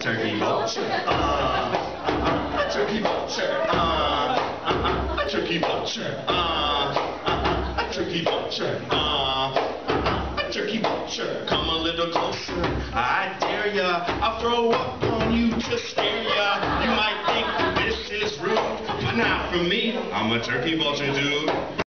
Turkey vulture. Uh, uh, uh, turkey vulture. Uh, uh, uh, turkey vulture. Uh, uh, uh, turkey vulture. Uh, uh, uh, turkey vulture. Come a little closer. I dare ya. I'll throw up on you to scare ya. You might think this is rude, but not for me. I'm a turkey vulture, dude.